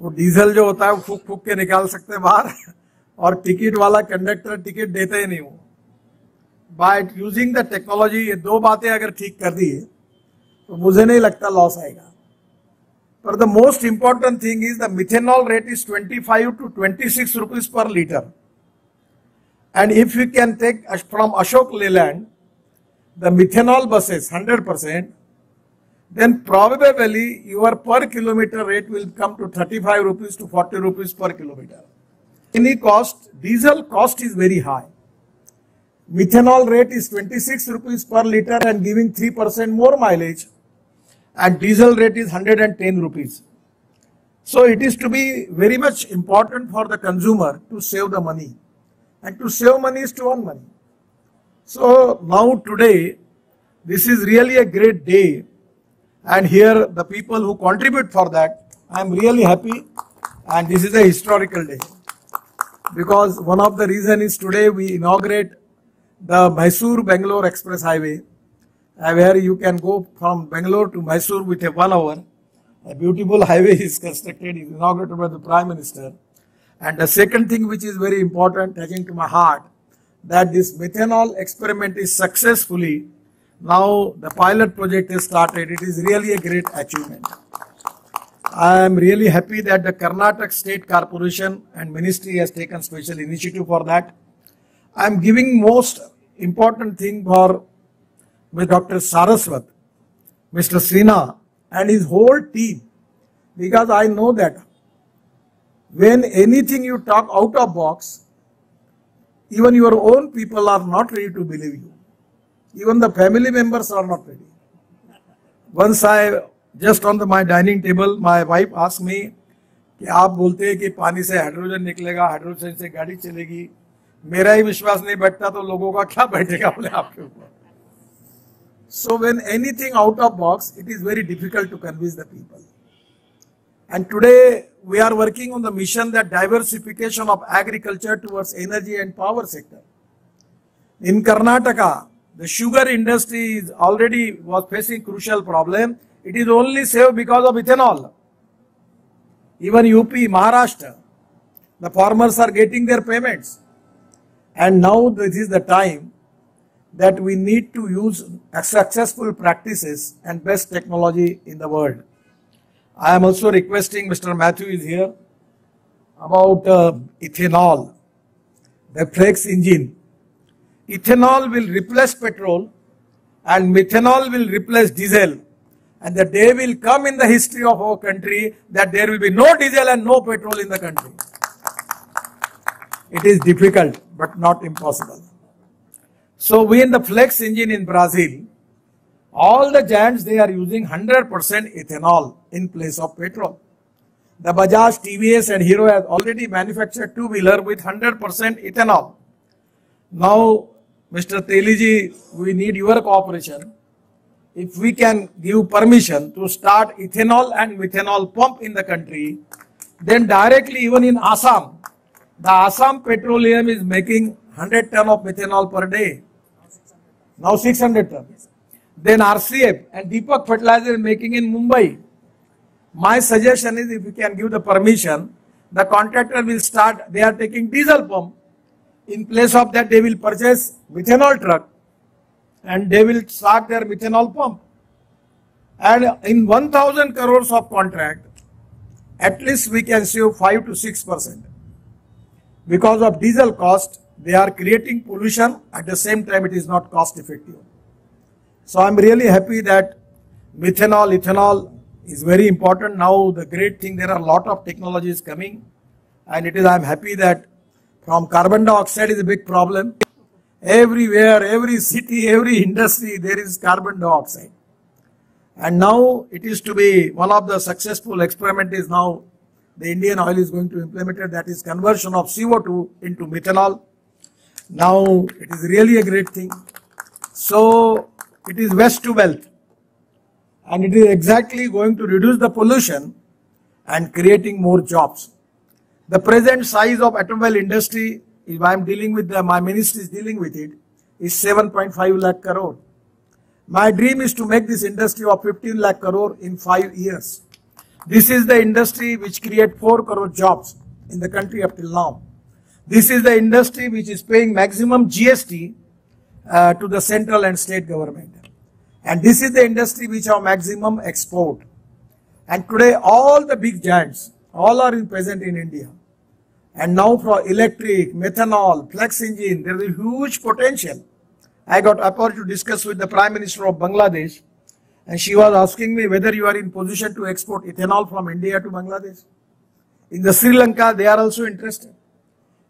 वो डीजल जो होता है वो फूक फूक के निकाल सकते हैं बाहर, और टिकट वाला कंडक्टर टिकट देते ही नहीं वो। बाय यूजिंग द टेक्नोलॉजी ये दो बातें अगर ठीक कर दी तो मुझे नहीं लगता लॉस आएगा। पर the most important thing is the methanol rate is 25 to 26 rupees per litre and if you can take from Ashok Leyland the methanol buses 100 percent then probably your per kilometer rate will come to 35 rupees to 40 rupees per kilometer. Any cost, diesel cost is very high. Methanol rate is 26 rupees per liter and giving 3% more mileage and diesel rate is 110 rupees. So it is to be very much important for the consumer to save the money and to save money is to earn money. So now today, this is really a great day and here the people who contribute for that i am really happy and this is a historical day because one of the reason is today we inaugurate the Mysore Bangalore Express Highway uh, where you can go from Bangalore to Mysore with a one hour. A beautiful highway is constructed, is inaugurated by the Prime Minister. And the second thing which is very important, touching to my heart, that this methanol experiment is successfully now the pilot project is started. It is really a great achievement. I am really happy that the Karnataka State Corporation and Ministry has taken special initiative for that. I am giving most important thing for with Dr. Saraswat, Mr. Srina and his whole team because I know that when anything you talk out of box, even your own people are not ready to believe you. Even the family members are not ready. Once I, just on the, my dining table, my wife asked me कि आप बोलते हैं कि पानी से hydrogen निकलेगा hydrogen से गाड़ी चलेगी मेरा ही विश्वास नहीं बैठता तो लोगों का क्या बैठेगा बोले आपके ऊपर So when anything out of box, it is very difficult to convince the people. And today we are working on the mission that diversification of agriculture towards energy and power sector. In Karnataka, the sugar industry is already was facing crucial problem. It is only saved because of ethanol. Even UP, Maharashtra, the farmers are getting their payments. And now this is the time that we need to use successful practices and best technology in the world. I am also requesting Mr. Matthew is here about uh, ethanol, the flex engine. Ethanol will replace petrol and methanol will replace diesel. And the day will come in the history of our country that there will be no diesel and no petrol in the country. It is difficult but not impossible. So we in the flex engine in Brazil, all the giants they are using 100% ethanol in place of petrol. The Bajaj, TVS and Hero has already manufactured two-wheeler with 100% ethanol. Now, Mr. Teliji, we need your cooperation. If we can give permission to start ethanol and methanol pump in the country, then directly even in Assam, the Assam Petroleum is making 100 ton of methanol per day. Now 600 tons. Then RCF and Deepak Fertilizer making in Mumbai. My suggestion is if you can give the permission, the contractor will start, they are taking diesel pump. In place of that, they will purchase methanol truck and they will start their methanol pump. And in 1000 crores of contract, at least we can save 5 to 6 percent. Because of diesel cost, they are creating pollution at the same time it is not cost effective. So I'm really happy that methanol, ethanol is very important. Now the great thing, there are a lot of technologies coming and it is, I'm happy that from carbon dioxide is a big problem. Everywhere, every city, every industry, there is carbon dioxide. And now it is to be one of the successful experiment is now the Indian oil is going to implement it. That is conversion of CO2 into methanol. Now it is really a great thing. So it is waste to wealth. And it is exactly going to reduce the pollution and creating more jobs. The present size of automobile industry, if I am dealing with the, my ministry is dealing with it, is 7.5 lakh crore. My dream is to make this industry of 15 lakh crore in five years. This is the industry which create 4 crore jobs in the country up till now. This is the industry which is paying maximum GST uh, to the central and state government. And this is the industry which have maximum export. And today all the big giants, all are in present in India. And now for electric, methanol, flex engine, there is a huge potential. I got opportunity to discuss with the Prime Minister of Bangladesh and she was asking me whether you are in position to export ethanol from India to Bangladesh. In the Sri Lanka, they are also interested.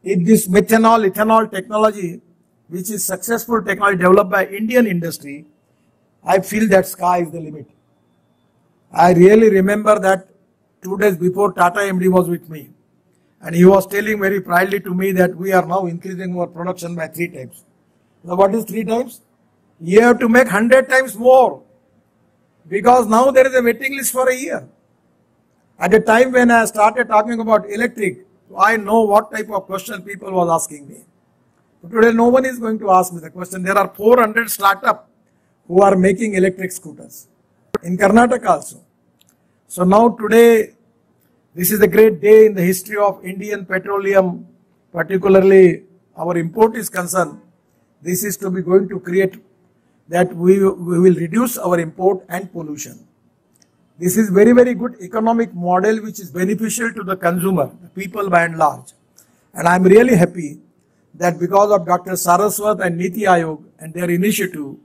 If this methanol, ethanol technology, which is successful technology developed by Indian industry, I feel that sky is the limit. I really remember that two days before Tata MD was with me. And he was telling very proudly to me that we are now increasing our production by three times. Now what is three times? You have to make 100 times more. Because now there is a waiting list for a year. At the time when I started talking about electric, I know what type of question people was asking me. But today no one is going to ask me the question. There are 400 startup who are making electric scooters. In Karnataka also. So now today this is a great day in the history of Indian petroleum, particularly our import is concerned. This is to be going to create that we, we will reduce our import and pollution. This is very, very good economic model which is beneficial to the consumer, the people by and large. And I'm really happy that because of Dr. Saraswat and Niti Aayog and their initiative,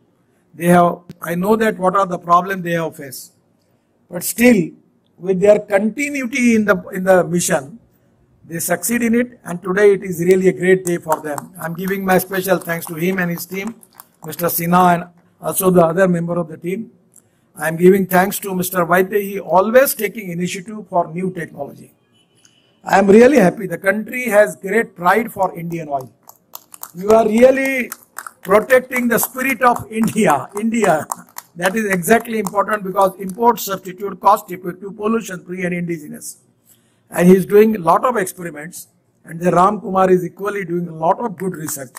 they have, I know that what are the problems they have faced. But still, with their continuity in the in the mission, they succeed in it, and today it is really a great day for them. I'm giving my special thanks to him and his team, Mr. Sinha, and also the other member of the team. I'm giving thanks to Mr. Vaidya, he always taking initiative for new technology. I am really happy. The country has great pride for Indian oil. You are really protecting the spirit of India. India. That is exactly important because import substitute cost effective pollution free and indigenous. And he is doing a lot of experiments and the Ram Kumar is equally doing a lot of good research.